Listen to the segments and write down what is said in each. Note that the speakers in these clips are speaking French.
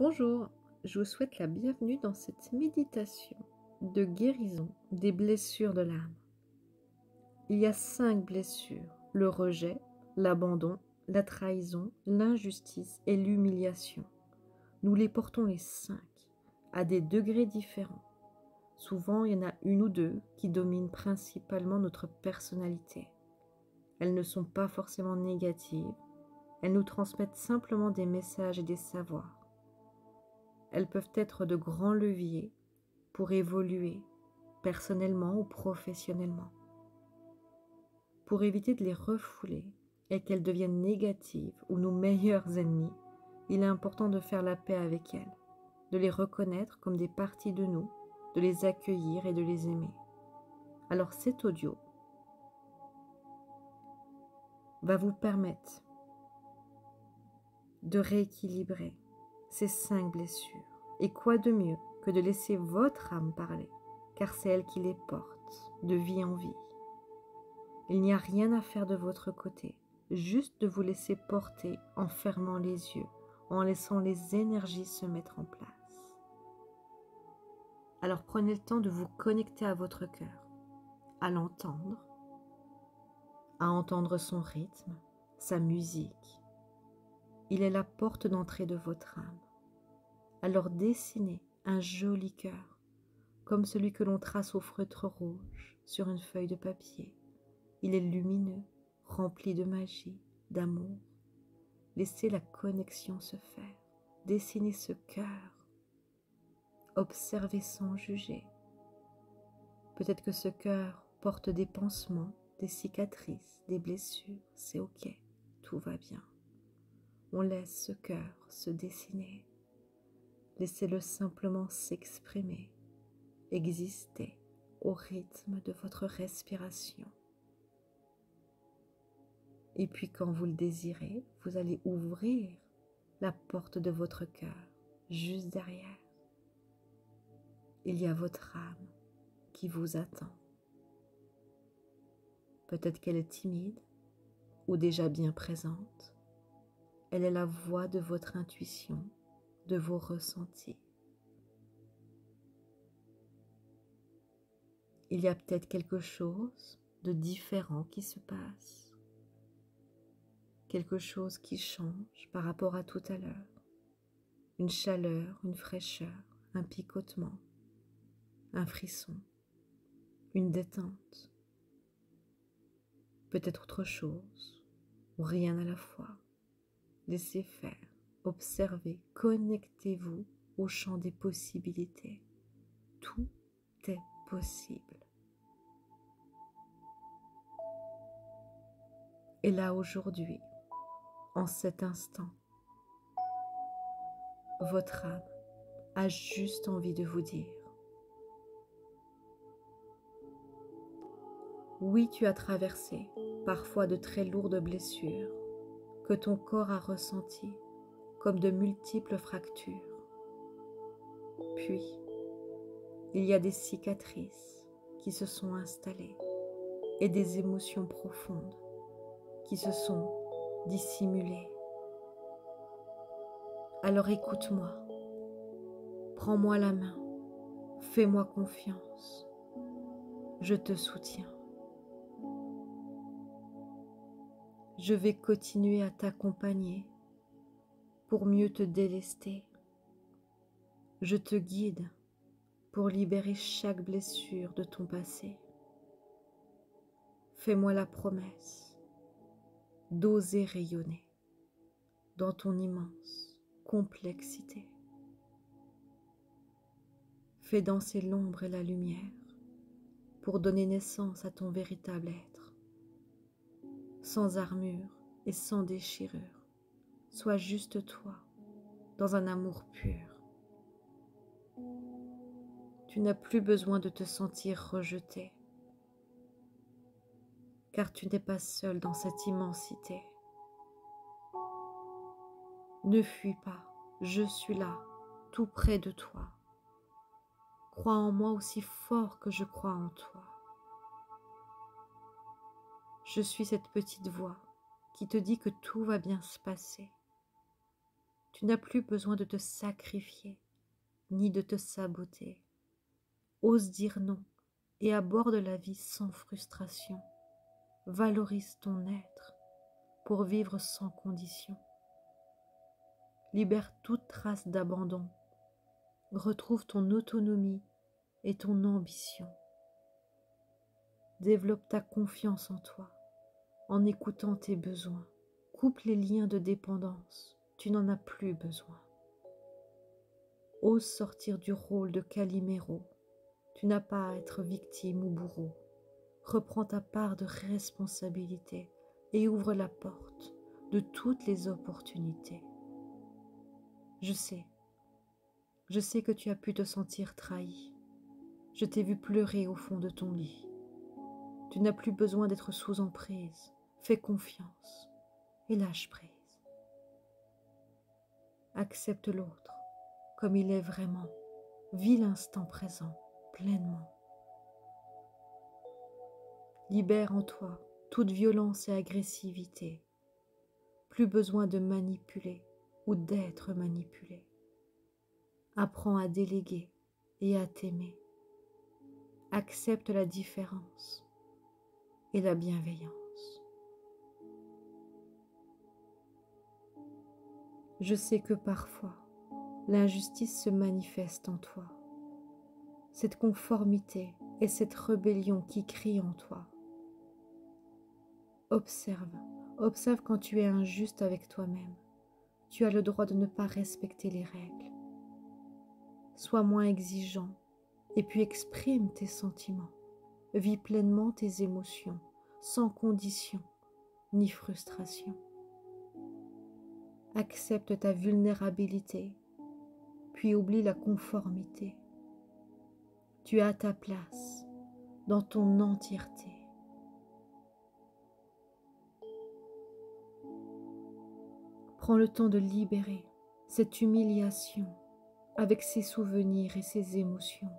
Bonjour, je vous souhaite la bienvenue dans cette méditation de guérison des blessures de l'âme. Il y a cinq blessures, le rejet, l'abandon, la trahison, l'injustice et l'humiliation. Nous les portons les cinq, à des degrés différents. Souvent, il y en a une ou deux qui dominent principalement notre personnalité. Elles ne sont pas forcément négatives, elles nous transmettent simplement des messages et des savoirs. Elles peuvent être de grands leviers pour évoluer personnellement ou professionnellement. Pour éviter de les refouler et qu'elles deviennent négatives ou nos meilleurs ennemis, il est important de faire la paix avec elles, de les reconnaître comme des parties de nous, de les accueillir et de les aimer. Alors cet audio va vous permettre de rééquilibrer ces cinq blessures. Et quoi de mieux que de laisser votre âme parler, car c'est elle qui les porte de vie en vie. Il n'y a rien à faire de votre côté, juste de vous laisser porter en fermant les yeux, en laissant les énergies se mettre en place. Alors prenez le temps de vous connecter à votre cœur, à l'entendre, à entendre son rythme, sa musique. Il est la porte d'entrée de votre âme. Alors dessinez un joli cœur, comme celui que l'on trace au feutre rouge sur une feuille de papier. Il est lumineux, rempli de magie, d'amour. Laissez la connexion se faire. Dessinez ce cœur. Observez sans juger. Peut-être que ce cœur porte des pansements, des cicatrices, des blessures. C'est ok, tout va bien. On laisse ce cœur se dessiner. Laissez-le simplement s'exprimer, exister au rythme de votre respiration. Et puis quand vous le désirez, vous allez ouvrir la porte de votre cœur juste derrière. Il y a votre âme qui vous attend. Peut-être qu'elle est timide ou déjà bien présente. Elle est la voix de votre intuition, de vos ressentis. Il y a peut-être quelque chose de différent qui se passe, quelque chose qui change par rapport à tout à l'heure, une chaleur, une fraîcheur, un picotement, un frisson, une détente, peut-être autre chose, ou rien à la fois. Laissez faire, observez, connectez-vous au champ des possibilités. Tout est possible. Et là aujourd'hui, en cet instant, votre âme a juste envie de vous dire, oui tu as traversé parfois de très lourdes blessures que ton corps a ressenties comme de multiples fractures. Puis, il y a des cicatrices qui se sont installées et des émotions profondes qui se sont dissimulées. Alors écoute-moi, prends-moi la main, fais-moi confiance, je te soutiens. Je vais continuer à t'accompagner pour mieux te délester. Je te guide pour libérer chaque blessure de ton passé. Fais-moi la promesse d'oser rayonner dans ton immense complexité. Fais danser l'ombre et la lumière pour donner naissance à ton véritable être, sans armure et sans déchirure. Sois juste toi, dans un amour pur. Tu n'as plus besoin de te sentir rejeté, car tu n'es pas seul dans cette immensité. Ne fuis pas, je suis là, tout près de toi. Crois en moi aussi fort que je crois en toi. Je suis cette petite voix qui te dit que tout va bien se passer Tu n'as plus besoin de te sacrifier, ni de te saboter. Ose dire non et aborde la vie sans frustration. Valorise ton être pour vivre sans condition. Libère toute trace d'abandon. Retrouve ton autonomie et ton ambition. Développe ta confiance en toi en écoutant tes besoins. Coupe les liens de dépendance. Tu n'en as plus besoin. Ose sortir du rôle de Calimero. Tu n'as pas à être victime ou bourreau. Reprends ta part de responsabilité et ouvre la porte de toutes les opportunités. Je sais, je sais que tu as pu te sentir trahi. Je t'ai vu pleurer au fond de ton lit. Tu n'as plus besoin d'être sous emprise. Fais confiance et lâche prise. Accepte l'autre comme il est vraiment. Vis l'instant présent pleinement. Libère en toi toute violence et agressivité. Plus besoin de manipuler ou d'être manipulé. Apprends à déléguer et à t'aimer. Accepte la différence et la bienveillance. Je sais que parfois, l'injustice se manifeste en toi. Cette conformité et cette rébellion qui crient en toi. Observe, observe quand tu es injuste avec toi-même. Tu as le droit de ne pas respecter les règles. Sois moins exigeant et puis exprime tes sentiments. Vis pleinement tes émotions, sans condition ni frustration. Accepte ta vulnérabilité, puis oublie la conformité. Tu as ta place dans ton entièreté. Prends le temps de libérer cette humiliation avec ses souvenirs et ses émotions.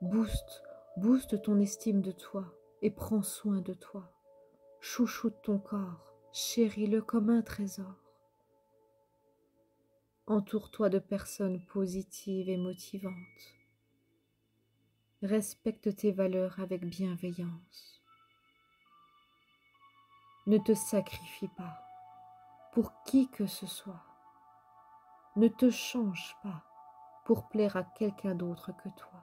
Booste, booste ton estime de toi et prends soin de toi. Chouchoute ton corps, chéris-le comme un trésor. Entoure-toi de personnes positives et motivantes. Respecte tes valeurs avec bienveillance. Ne te sacrifie pas pour qui que ce soit. Ne te change pas pour plaire à quelqu'un d'autre que toi.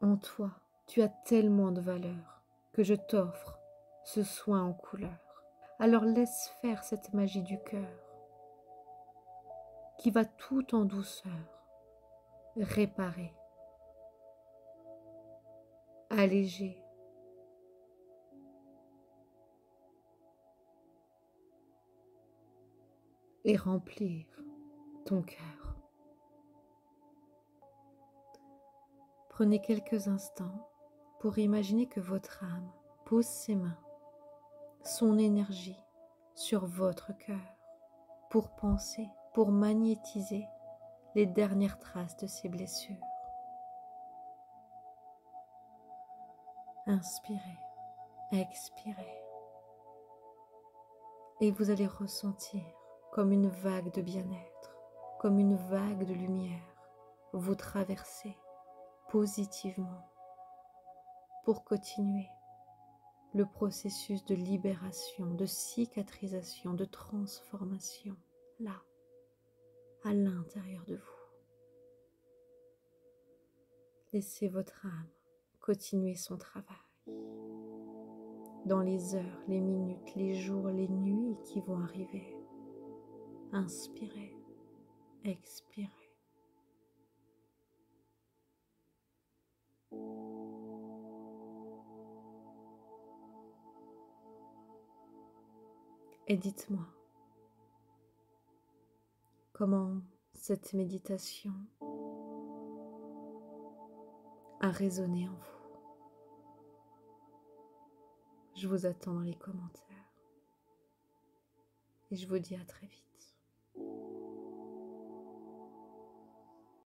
En toi, tu as tellement de valeur que je t'offre ce soin en couleur. Alors laisse faire cette magie du cœur qui va tout en douceur réparer, alléger, et remplir ton cœur. Prenez quelques instants pour imaginer que votre âme pose ses mains, son énergie sur votre cœur, pour penser, pour magnétiser les dernières traces de ses blessures. Inspirez, expirez. Et vous allez ressentir comme une vague de bien-être, comme une vague de lumière, vous traversez positivement pour continuer le processus de libération, de cicatrisation, de transformation, là, à l'intérieur de vous. Laissez votre âme continuer son travail dans les heures, les minutes, les jours, les nuits qui vont arriver. Inspirez, expirez. Et dites-moi comment cette méditation a résonné en vous? Je vous attends dans les commentaires et je vous dis à très vite.